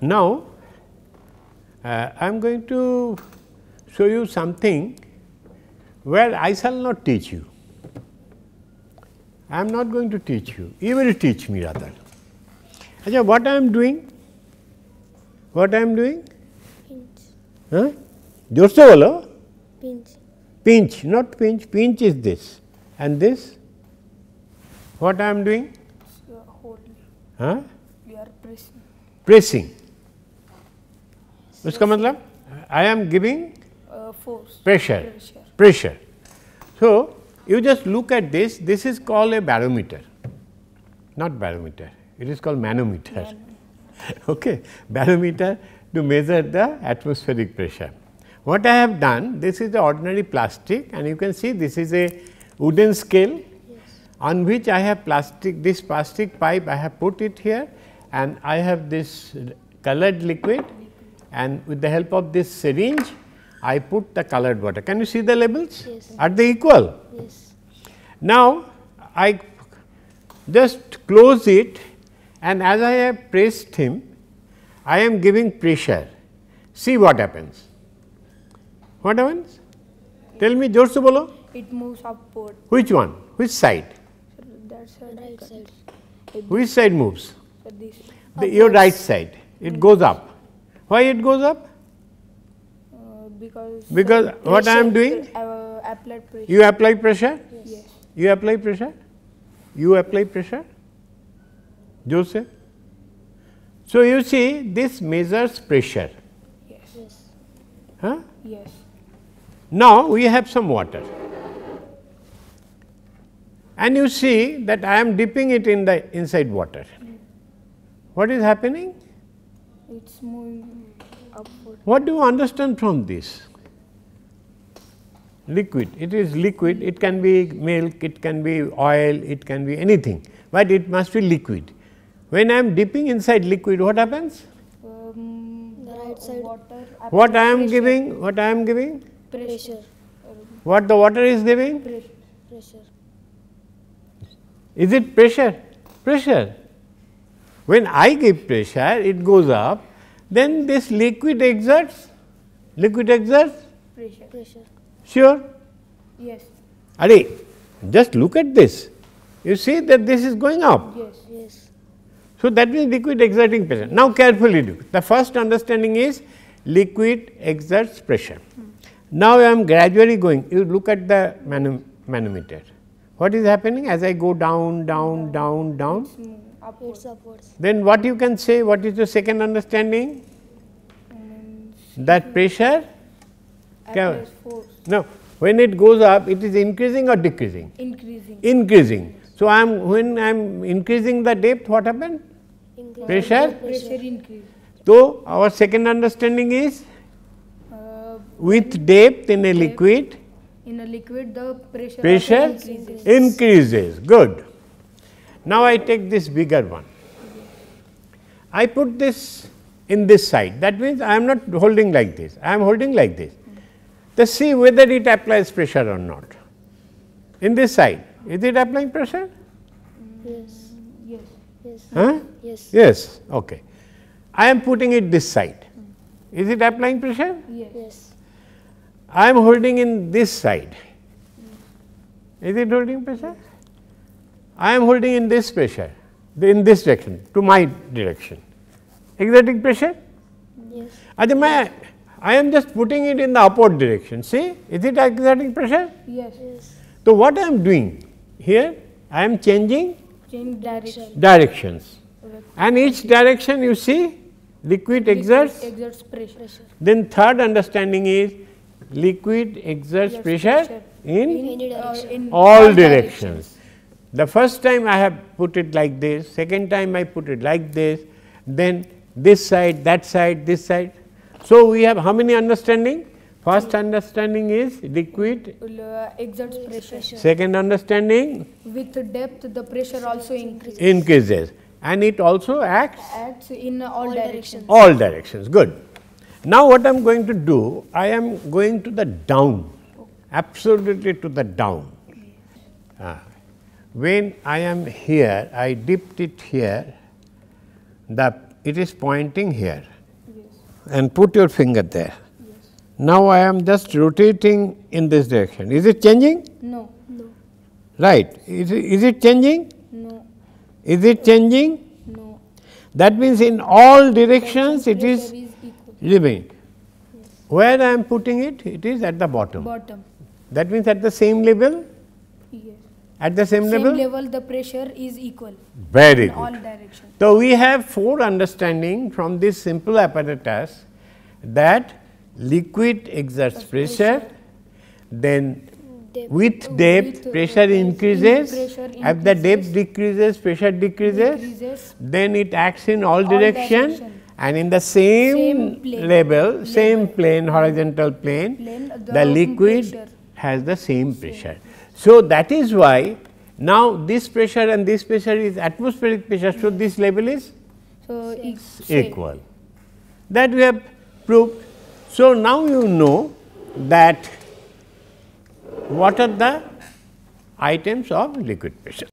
Now, uh, I am going to show you something where I shall not teach you. I am not going to teach you, you will teach me rather. Achha, what I am doing? What I am doing? Pinch. Huh? Pinch. Pinch, not pinch, pinch is this. And this? What I am doing? You are holding. Huh? You are pressing. Pressing. उसका मतलब I am giving Uh, force. pressure, Pressure. pressure. So, you just look at this, this is called a barometer, not barometer, it is called manometer. okay, barometer to measure the atmospheric pressure. What I have done, this is the ordinary plastic and you can see this is a wooden scale on which I have plastic, this plastic pipe I have put it here and I have this colored liquid and with the help of this syringe I put the colored water. Can you see the labels? Yes. Are they equal? Yes. Now, I just close it and as I have pressed him, I am giving pressure. See what happens. What happens? Tell me, जोर से बोलो. It moves upward. Which one? Which side? So that side. Right side. Which side moves? So this. The, your right side. It goes up. Why it goes up? Because what I am doing? Uh, applied pressure. You apply pressure? Yes. yes. You apply pressure? You apply pressure? Joseph? So, you see this measures pressure. Yes. yes. Huh? Yes. Now, we have some water and you see that I am dipping it in the inside water. Mm. What is happening? It's moving upward. What do you understand from this? Liquid, it is liquid, it can be milk, it can be oil, it can be anything, but it must be liquid. When I am dipping inside liquid, what happens? Um, The right side. Water. What I am pressure. giving? What I am giving? Pressure. What the water is giving? Pressure. Pressure. Is it pressure? Pressure. When I give pressure, it goes up, then this liquid exerts, liquid exerts, Pressure. Pressure. sure. Yes. Are just look at this. You see that this is going up. Yes. Yes. So, that means liquid exerting pressure. Now, carefully look. The first understanding is liquid exerts pressure. Hmm. Now, I am gradually going, you look at the mano manometer. What is happening as I go down, down, down, down? Upward. It's upwards. Then what you can say, what is the second understanding? And That pressure, applies force. no, when it goes up, it is increasing or decreasing? Increasing. Increasing. So, I am when I am increasing the depth, what happened? Increase. Pressure? Pressure increase. So, our second understanding is Uh, with depth in a liquid, in a liquid, the pressure. pressure increases. increases. Good. Now, I take this bigger one. I put this in this side. That means, I am not holding like this, I am holding like this. Let's see whether it applies pressure or not. In this side, is it applying pressure? Yes. Yes. Yes. Huh? Yes. Yes. Okay. I am putting it this side. Is it applying pressure? Yes. Yes. I am holding in this side. Is it holding pressure? I am holding in this pressure, in this direction, to my direction. Exerting pressure? Yes. Ajay, मैं- I am just putting it in the upward direction. See, is it exerting pressure? Yes. Yes. So, what I am doing here, I am changing Change direction. directions. And each direction you see, liquid exerts. Exerts pressure. Pressure. Then third understanding is liquid exerts Exerts pressure pressure. in Any Uh, direction. in all directions. The first time I have put it like this, second time I put it like this, then this side, that side, this side. So, we have how many understanding? First understanding is liquid, Uh, exerts pressure. second understanding With depth, the pressure also increases. increases and it also acts Acts in all directions. all directions. Good. Now, what I am going to do, I am going to the down, absolutely to the down. Ah. When I am here, I dipped it here, the it is pointing here and put your finger there. Now, I am just rotating in this direction. Is it changing? No. No. Right. Is it, is it changing? No. Is it changing? No. That means, in all directions it is Pressure is equal. Living. Where I am putting it? It is at the bottom. Bottom. That means, at the same level? Yes. At the same, Same level? level the pressure is equal Very in all directions. So, we have four understanding from this simple apparatus that liquid exerts pressure, then Depth. with depth With, pressure increases, pressure as the depth decreases pressure decreases, Decreases. then it acts in all, All direction, direction. And in the same, Same plane. level, same plane, horizontal plane, Plane, the, the liquid pressure. has the same pressure. So, that is why now this pressure and this pressure is atmospheric pressure. So, this level is So equal. That we have proved. So, now you know that what are the items of liquid pressure.